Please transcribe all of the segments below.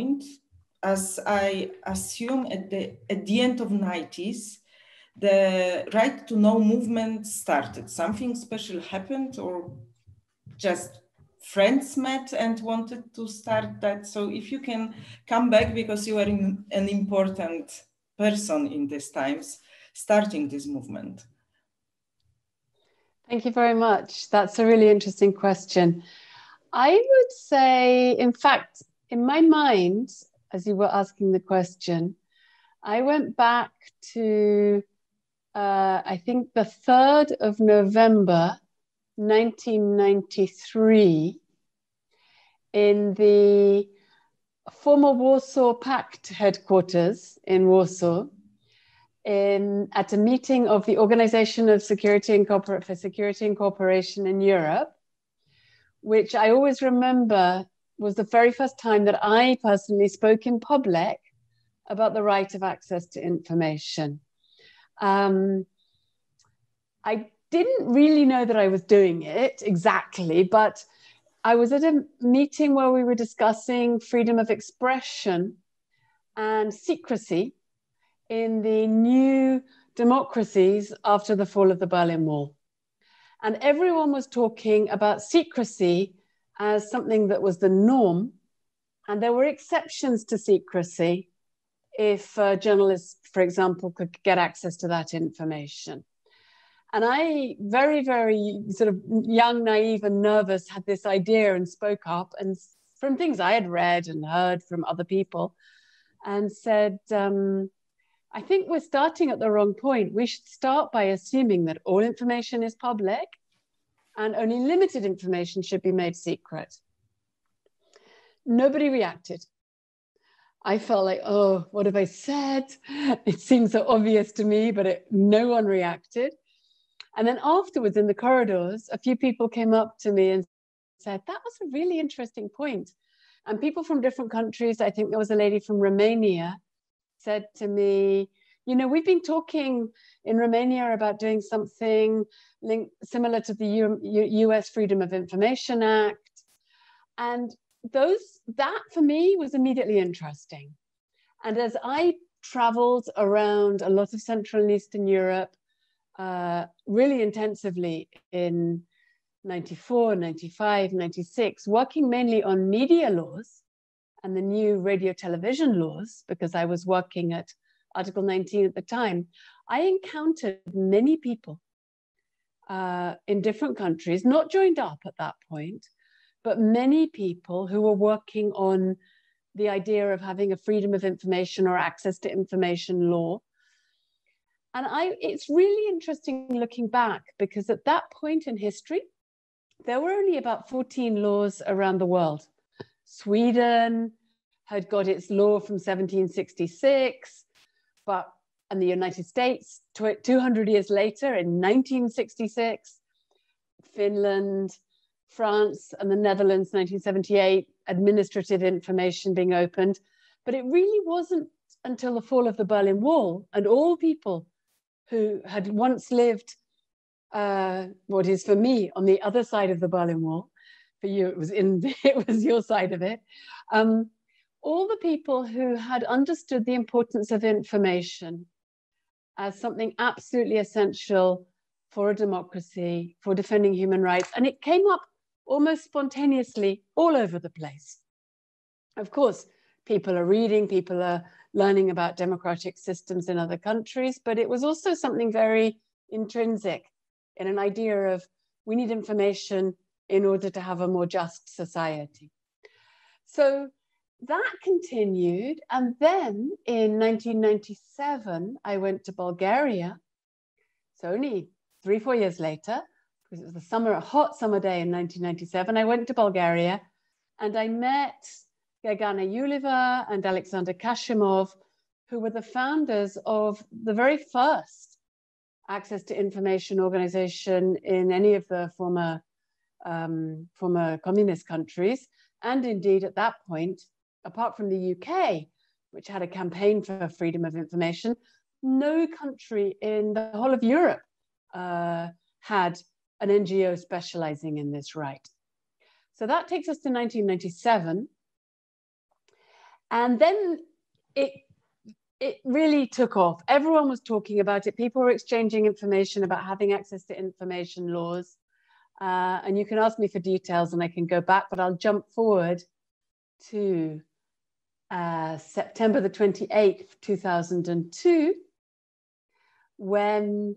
point, as I assume at the, at the end of 90s, the right to know movement started. Something special happened or just friends met and wanted to start that. So if you can come back because you are in, an important person in these times, starting this movement. Thank you very much. That's a really interesting question. I would say, in fact, in my mind, as you were asking the question, I went back to, uh, I think, the 3rd of November, 1993, in the former Warsaw Pact headquarters in Warsaw in, at a meeting of the Organization of Security and for Security and Cooperation in Europe, which I always remember was the very first time that I personally spoke in public about the right of access to information. Um, I didn't really know that I was doing it exactly, but I was at a meeting where we were discussing freedom of expression and secrecy in the new democracies after the fall of the Berlin Wall. And everyone was talking about secrecy as something that was the norm. And there were exceptions to secrecy if uh, journalists, for example, could get access to that information. And I, very, very sort of young, naive, and nervous, had this idea and spoke up. And from things I had read and heard from other people, and said, um, I think we're starting at the wrong point. We should start by assuming that all information is public and only limited information should be made secret. Nobody reacted. I felt like, oh, what have I said? It seems so obvious to me, but it, no one reacted. And then afterwards in the corridors, a few people came up to me and said, that was a really interesting point. And people from different countries, I think there was a lady from Romania said to me, you know, we've been talking in Romania about doing something similar to the U U US Freedom of Information Act. And those, that for me was immediately interesting. And as I traveled around a lot of Central and Eastern Europe, uh, really intensively in 94, 95, 96, working mainly on media laws, and the new radio television laws, because I was working at Article 19 at the time, I encountered many people uh, in different countries, not joined up at that point, but many people who were working on the idea of having a freedom of information or access to information law. And I, it's really interesting looking back because at that point in history, there were only about 14 laws around the world. Sweden had got its law from 1766, but and the United States 200 years later in 1966, Finland, France, and the Netherlands 1978, administrative information being opened. But it really wasn't until the fall of the Berlin Wall and all people who had once lived uh, what is for me on the other side of the Berlin Wall, for you it was in it was your side of it. Um, all the people who had understood the importance of information as something absolutely essential for a democracy, for defending human rights, and it came up almost spontaneously all over the place. Of course, people are reading, people are learning about democratic systems in other countries, but it was also something very intrinsic in an idea of we need information in order to have a more just society. So that continued. And then in 1997, I went to Bulgaria. So only three, four years later, because it was the summer, a hot summer day in 1997, I went to Bulgaria and I met Gergana Jouleva and Alexander Kashumov, who were the founders of the very first access to information organization in any of the former, um, former communist countries. And indeed, at that point, apart from the UK, which had a campaign for freedom of information, no country in the whole of Europe uh, had an NGO specializing in this right. So that takes us to 1997. And then it it really took off. Everyone was talking about it. People were exchanging information about having access to information laws. Uh, and you can ask me for details and I can go back, but I'll jump forward to uh, September the 28th, 2002, when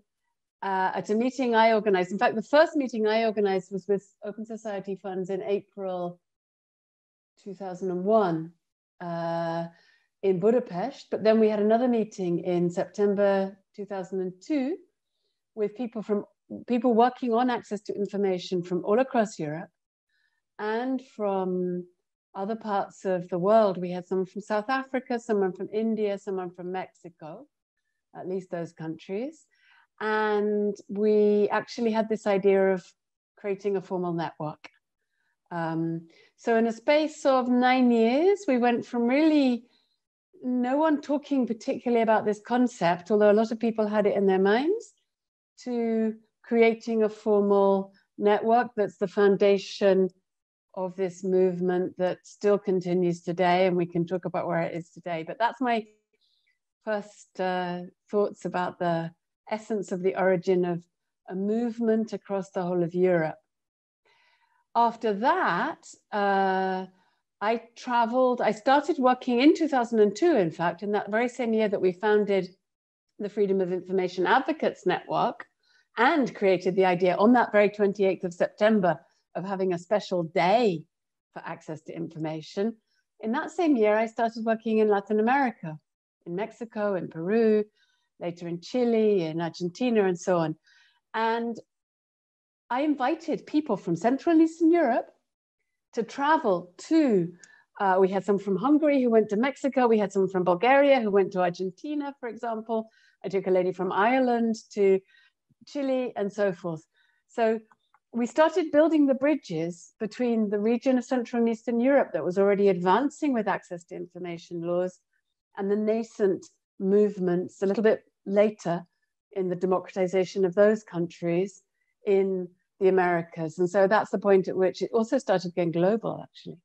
uh, at a meeting I organized, in fact, the first meeting I organized was with Open Society Funds in April 2001 uh, in Budapest. But then we had another meeting in September 2002 with people from people working on access to information from all across Europe and from other parts of the world. We had someone from South Africa, someone from India, someone from Mexico, at least those countries. And we actually had this idea of creating a formal network. Um, so, in a space of nine years, we went from really no one talking particularly about this concept, although a lot of people had it in their minds, to creating a formal network that's the foundation of this movement that still continues today, and we can talk about where it is today. But that's my first uh, thoughts about the essence of the origin of a movement across the whole of Europe. After that, uh, I traveled, I started working in 2002, in fact, in that very same year that we founded the Freedom of Information Advocates Network and created the idea on that very 28th of September of having a special day for access to information. In that same year, I started working in Latin America, in Mexico, in Peru, later in Chile, in Argentina, and so on. And I invited people from Central and Eastern Europe to travel to. Uh, we had some from Hungary who went to Mexico. We had some from Bulgaria who went to Argentina, for example. I took a lady from Ireland to Chile and so forth. So we started building the bridges between the region of Central and Eastern Europe that was already advancing with access to information laws and the nascent movements a little bit later in the democratization of those countries in the Americas. And so that's the point at which it also started going global, actually.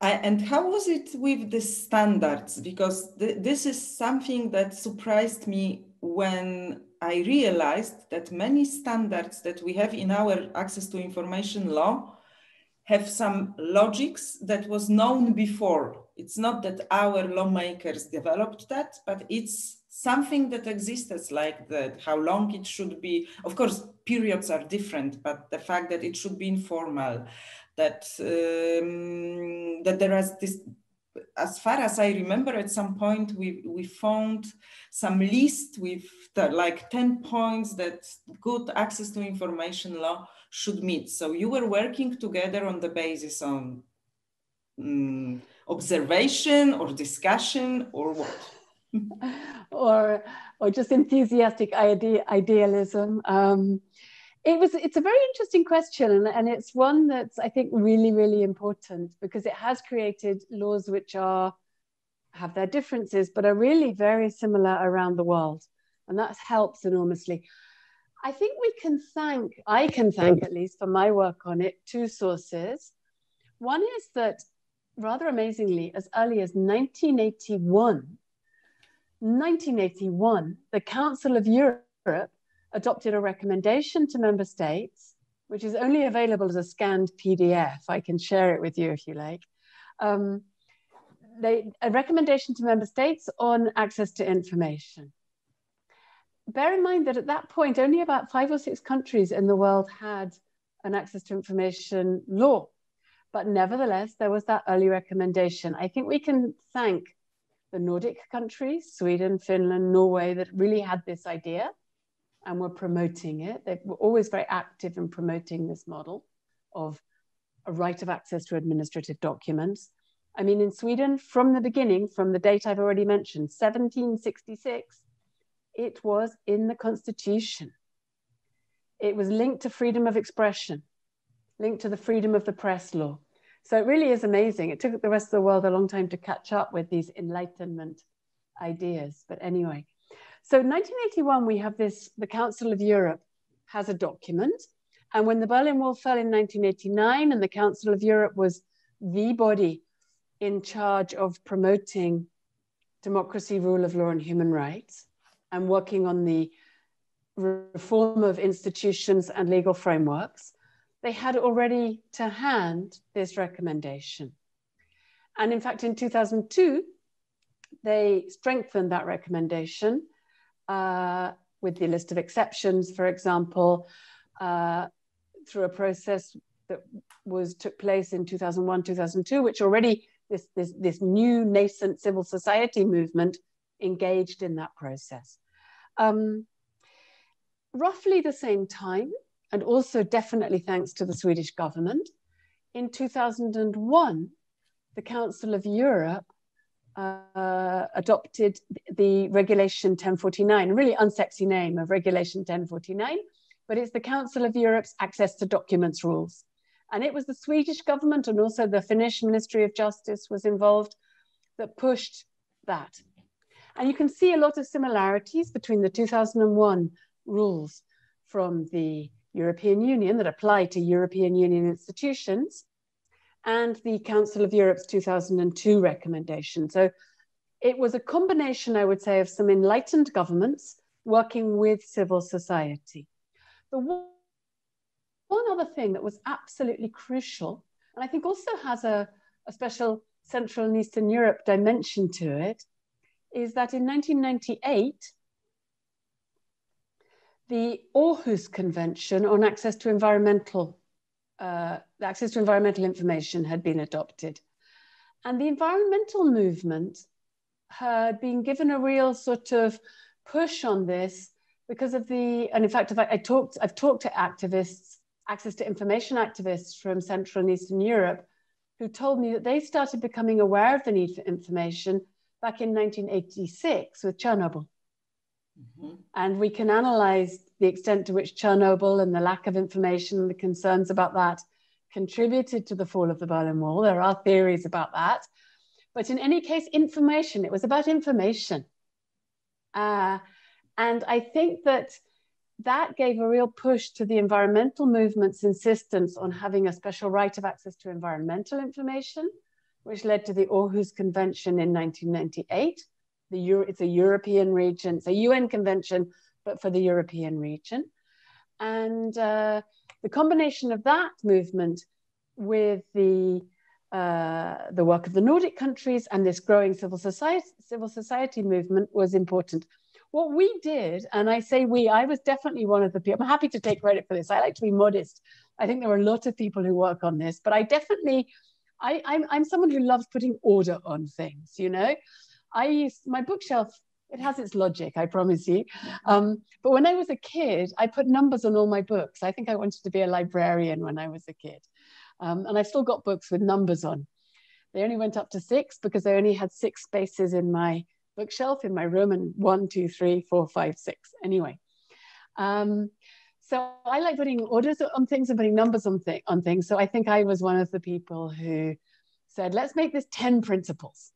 I, and how was it with the standards? Because th this is something that surprised me when I realized that many standards that we have in our access to information law have some logics that was known before. It's not that our lawmakers developed that, but it's something that exists like that, how long it should be. Of course, periods are different, but the fact that it should be informal, that um, that there is this as far as I remember, at some point we, we found some list with the, like 10 points that good access to information law should meet. So you were working together on the basis on um, observation or discussion or what? or, or just enthusiastic ide idealism. Um, it was it's a very interesting question and, it's one that's i think really really important because it has created laws which are have their differences but are really very similar around the world and that helps enormously. I think we can thank i can thank at least for my work on it two sources. One is that rather amazingly as early as 1981 1981 the council of europe adopted a recommendation to member states, which is only available as a scanned PDF. I can share it with you if you like. Um, they, a recommendation to member states on access to information. Bear in mind that at that point, only about five or six countries in the world had an access to information law. But nevertheless, there was that early recommendation. I think we can thank the Nordic countries, Sweden, Finland, Norway, that really had this idea and we were promoting it. They were always very active in promoting this model of a right of access to administrative documents. I mean, in Sweden, from the beginning, from the date I've already mentioned, 1766, it was in the constitution. It was linked to freedom of expression, linked to the freedom of the press law. So it really is amazing. It took the rest of the world a long time to catch up with these Enlightenment ideas. But anyway, so 1981, we have this, the Council of Europe has a document. And when the Berlin Wall fell in 1989 and the Council of Europe was the body in charge of promoting democracy, rule of law, and human rights, and working on the reform of institutions and legal frameworks, they had already to hand this recommendation. And in fact, in 2002, they strengthened that recommendation uh, with the list of exceptions, for example, uh, through a process that was took place in 2001, 2002, which already this, this, this new nascent civil society movement engaged in that process. Um, roughly the same time, and also definitely thanks to the Swedish government, in 2001, the Council of Europe uh, adopted the Regulation 1049, a really unsexy name of Regulation 1049, but it's the Council of Europe's access to documents rules. And it was the Swedish government and also the Finnish Ministry of Justice was involved that pushed that. And you can see a lot of similarities between the 2001 rules from the European Union that apply to European Union institutions and the Council of Europe's 2002 recommendation. So it was a combination, I would say, of some enlightened governments working with civil society. The one other thing that was absolutely crucial, and I think also has a, a special Central and Eastern Europe dimension to it, is that in 1998, the Aarhus Convention on access to environmental uh, access to environmental information had been adopted, and the environmental movement had been given a real sort of push on this because of the and in fact I, I talked I've talked to activists access to information activists from Central and Eastern Europe who told me that they started becoming aware of the need for information back in 1986 with Chernobyl. Mm-hmm. And we can analyze the extent to which Chernobyl and the lack of information and the concerns about that contributed to the fall of the Berlin Wall. There are theories about that. But in any case, information, it was about information. Uh, and I think that that gave a real push to the environmental movement's insistence on having a special right of access to environmental information, which led to the Aarhus Convention in 1998. The Euro it's a European region, it's a UN convention, but for the European region. And uh, the combination of that movement with the uh, the work of the Nordic countries and this growing civil society, civil society movement was important what we did, and I say we, I was definitely one of the people. I'm happy to take credit for this. I like to be modest. I think there are a lot of people who work on this, but I definitely, I, I'm, I'm someone who loves putting order on things. You know, I used my bookshelf. It has its logic, I promise you. Um, but when I was a kid, I put numbers on all my books. I think I wanted to be a librarian when I was a kid, um, and I've still got books with numbers on. They only went up to six because I only had six spaces in my bookshelf in my room and one, two, three, four, five, six. Anyway. Um, so I like putting orders on things and putting numbers on, th- on things. So I think I was one of the people who said, let's make this 10 principles.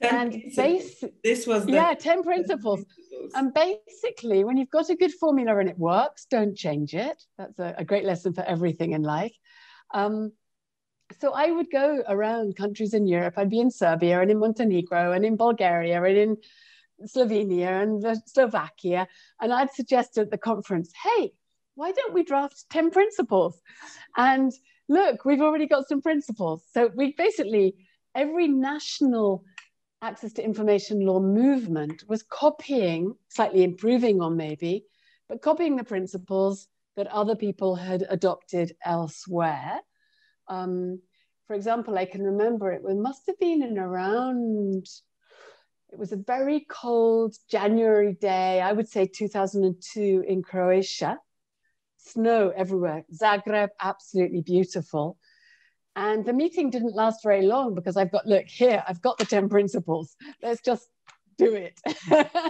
And this was the- yeah 10 principles. 10 principles. and basically when you've got a good formula and it works don't change it that's a, a great lesson for everything in life um, so I would go around countries in Europe. I'd be in Serbia and in Montenegro and in Bulgaria and in Slovenia and Slovakia. And I'd suggest at the conference, hey, why don't we draft 10 principles? And look, we've already got some principles. So we basically, every national access to information law movement was copying, slightly improving on maybe, but copying the principles that other people had adopted elsewhere. Um, for example, I can remember it, it must have been in around, it was a very cold January day, I would say 2002 in Croatia. Snow everywhere. Zagreb, absolutely beautiful. And the meeting didn't last very long because I've got, look, here, I've got the 10 principles. Let's just do it.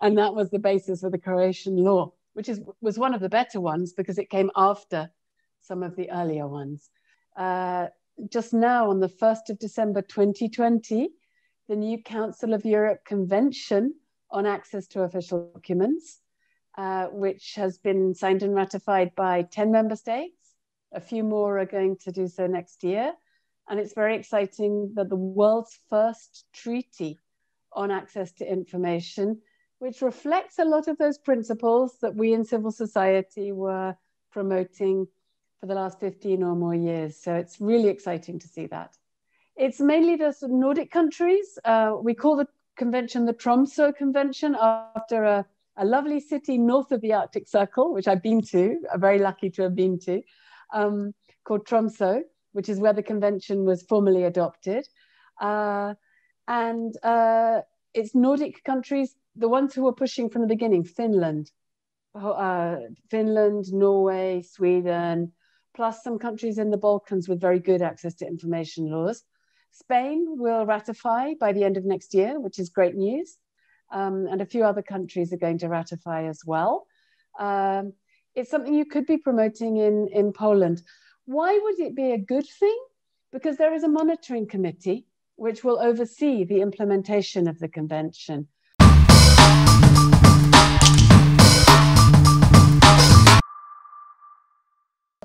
and that was the basis for the Croatian law, which is, was one of the better ones because it came after some of the earlier ones. Uh, just now, on the 1st of December 2020, the new Council of Europe Convention on Access to Official Documents uh, which has been signed and ratified by 10 member states. A few more are going to do so next year. And it's very exciting that the world's first treaty on access to information, which reflects a lot of those principles that we in civil society were promoting for the last 15 or more years. So it's really exciting to see that. It's mainly the Nordic countries. Uh, we call the convention the Tromso Convention after a, a, lovely city north of the Arctic Circle, which I've been to, I'm very lucky to have been to, um, called Tromso, which is where the convention was formally adopted. Uh, and uh, it's Nordic countries, the ones who were pushing from the beginning, Finland, uh, Finland, Norway, Sweden, plus some countries in the Balkans with very good access to information laws. Spain will ratify by the end of next year, which is great news. Um, and a few other countries are going to ratify as well. Um, it's something you could be promoting in, in Poland. Why would it be a good thing? Because there is a monitoring committee which will oversee the implementation of the convention.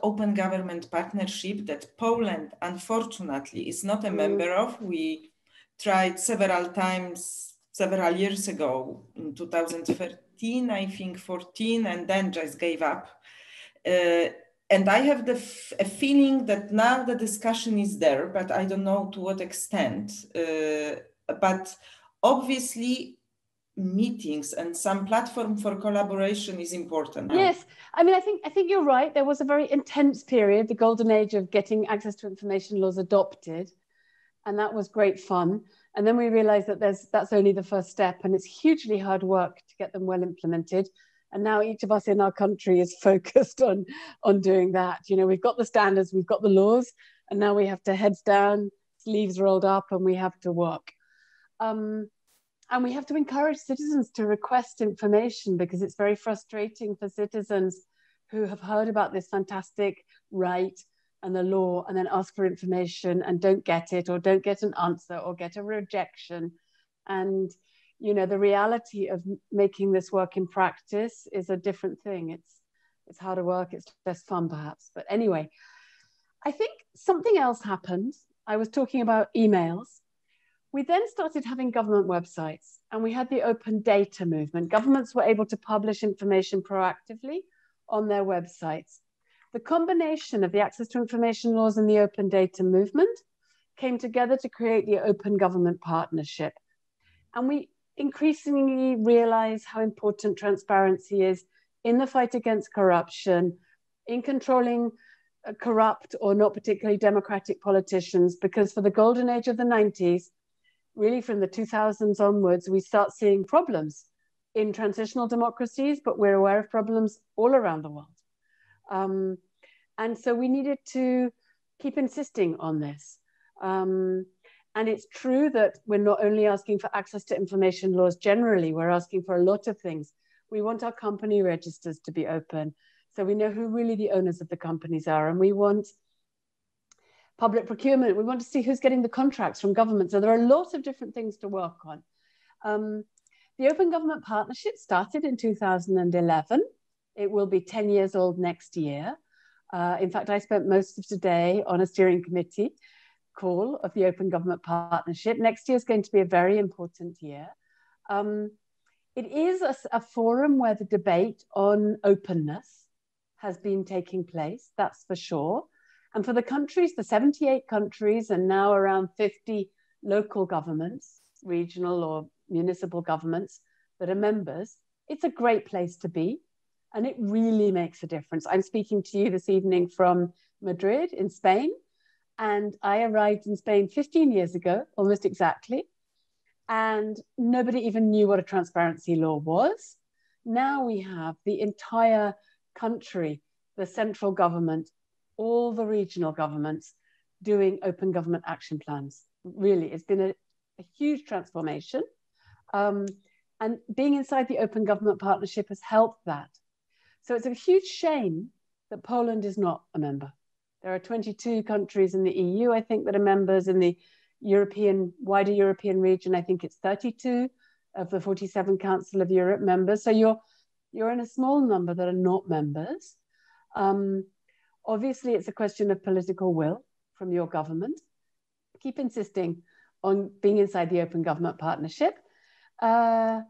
open government partnership that Poland, unfortunately, is not a mm. member of. We tried several times, several years ago, in 2013, I think 14, and then just gave up. Uh, and I have the a feeling that now the discussion is there, but I don't know to what extent. Uh, but obviously, meetings and some platform for collaboration is important yes i mean i think i think you're right there was a very intense period the golden age of getting access to information laws adopted and that was great fun and then we realized that there's that's only the first step and it's hugely hard work to get them well implemented. And now each of us in our country is focused on on doing that. You know we've got the standards we've got the laws and now we have to heads down sleeves rolled up and we have to work. Um, and we have to encourage citizens to request information because it's very frustrating for citizens who have heard about this fantastic right and the law and then ask for information and don't get it or don't get an answer or get a rejection. And you know the reality of making this work in practice is a different thing it's it's harder work it's less fun perhaps but anyway i think something else happened i was talking about emails we then started having government websites and we had the open data movement. Governments were able to publish information proactively on their websites. The combination of the access to information laws and the open data movement came together to create the Open Government Partnership. And we increasingly realize how important transparency is in the fight against corruption, in controlling uh, corrupt or not particularly democratic politicians, because for the golden age of the 90s, really from the 2000s onwards, we start seeing problems in transitional democracies, but we're aware of problems all around the world. Um, and so we needed to keep insisting on this. Um, and it's true that we're not only asking for access to information laws generally, we're asking for a lot of things. We want our company registers to be open. So we know who really the owners of the companies are. And we want public procurement. We want to see who's getting the contracts from government. So there are lots of different things to work on. Um, the Open Government Partnership started in 2011. It will be 10 years old next year. Uh, in fact, I spent most of today on a steering committee call of the Open Government Partnership. Next year is going to be a very important year. Um, it is a, a, forum where the debate on openness has been taking place, that's for sure. And for the countries, the 78 countries, and now around 50 local governments, regional or municipal governments that are members, it's a great place to be. And it really makes a difference. I'm speaking to you this evening from Madrid in Spain. And I arrived in Spain 15 years ago, almost exactly. And nobody even knew what a transparency law was. Now we have the entire country, the central government all the regional governments doing open government action plans. Really, it's been a, a huge transformation. Um, and being inside the Open Government Partnership has helped that. So it's a huge shame that Poland is not a member. There are 22 countries in the EU, I think, that are members in the European, wider European region. I think it's 32 of the 47 Council of Europe members. So you're You're in a small number that are not members. Um, obviously, it's a question of political will from your government. Keep insisting on being inside the Open Government Partnership. Uh,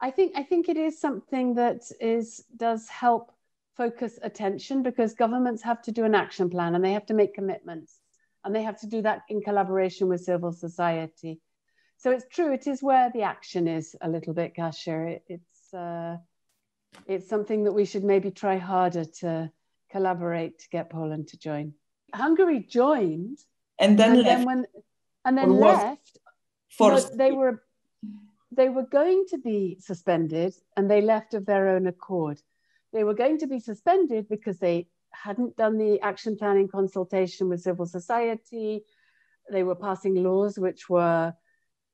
I think I think it is something that is does help focus attention because governments have to do an action plan and they have to make commitments and they have to do that in collaboration with civil society. So it's true, it is where the action is a little bit, Kasia. It, it's uh, it's something that we should maybe try harder to collaborate to get Poland to join. Hungary joined, and then, and left. then when and then left. Forced. they were they were going to be suspended, and they left of their own accord. They were going to be suspended because they hadn't done the action plan in consultation with civil society. They were passing laws which were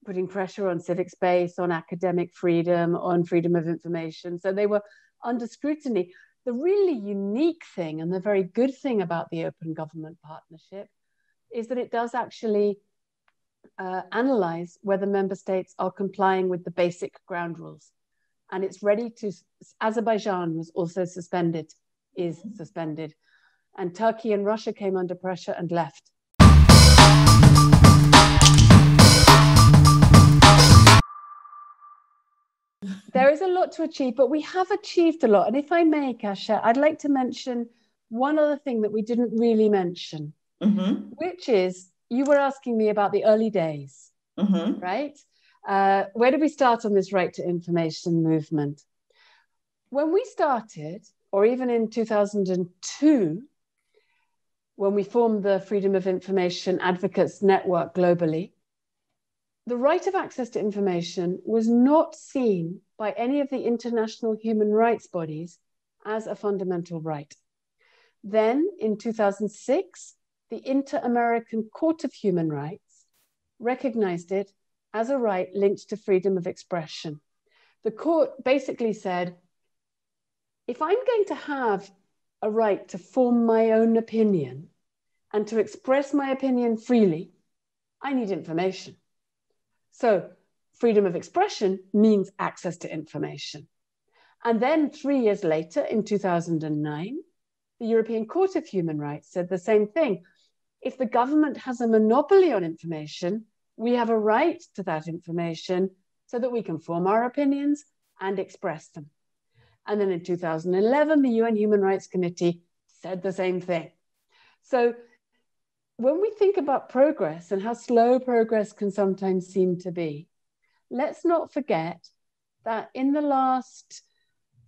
putting pressure on civic space, on academic freedom, on freedom of information. So they were under scrutiny. The really unique thing and the very good thing about the Open Government Partnership is that it does actually uh, analyze whether member states are complying with the basic ground rules and it's ready to. Azerbaijan was also suspended, is suspended, and Turkey and Russia came under pressure and left. there is a lot to achieve, but we have achieved a lot. And if I may, Kasia, I'd like to mention one other thing that we didn't really mention, mm-hmm. which is you were asking me about the early days, mm-hmm. right? Uh, where did we start on this right to information movement? When we started, or even in 2002, when we formed the Freedom of Information Advocates Network globally, the right of access to information was not seen by any of the international human rights bodies as a fundamental right. Then, in 2006, the Inter American Court of Human Rights recognized it as a right linked to freedom of expression. The court basically said if I'm going to have a right to form my own opinion and to express my opinion freely, I need information. So, freedom of expression means access to information. And then, three years later, in 2009, the European Court of Human Rights said the same thing. If the government has a monopoly on information, we have a right to that information so that we can form our opinions and express them. And then in 2011, the UN Human Rights Committee said the same thing. So when we think about progress and how slow progress can sometimes seem to be, let's not forget that in the last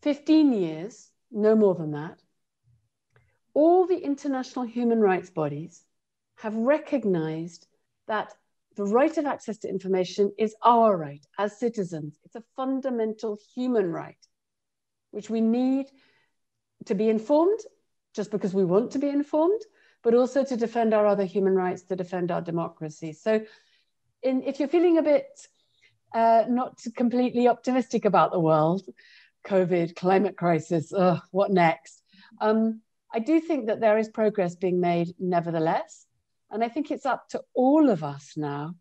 15 years, no more than that, all the international human rights bodies have recognized that the right of access to information is our right as citizens. It's a fundamental human right, which we need to be informed just because we want to be informed, but also to defend our other human rights, to defend our democracy. So, in, if you're feeling a bit uh, not completely optimistic about the world, COVID, climate crisis, ugh, what next? Um, I do think that there is progress being made nevertheless. And I think it's up to all of us now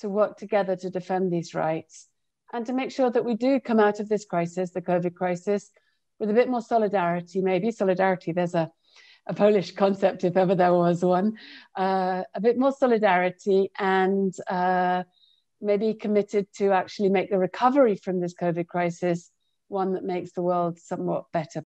to work together to defend these rights and to make sure that we do come out of this crisis, the COVID crisis, with a bit more solidarity, maybe. Solidarity, there's a, a Polish concept, if ever there was one, uh, a bit more solidarity and uh, maybe committed to actually make the recovery from this COVID crisis one that makes the world somewhat better